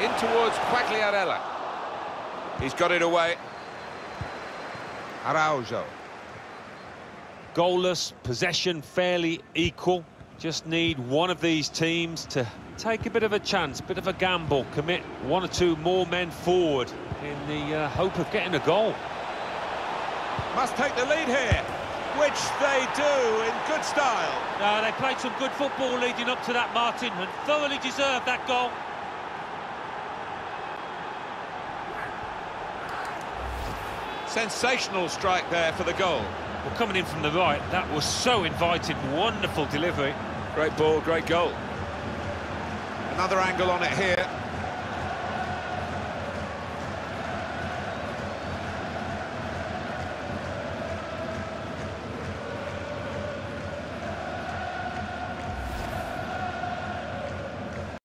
In towards Quagliarella. He's got it away. Araujo. Goalless, possession fairly equal. Just need one of these teams to take a bit of a chance, bit of a gamble, commit one or two more men forward in the uh, hope of getting a goal. Must take the lead here, which they do in good style. Uh, they played some good football leading up to that, Martin, and thoroughly deserved that goal. Sensational strike there for the goal. Well, coming in from the right, that was so inviting. Wonderful delivery. Great ball, great goal. Another angle on it here.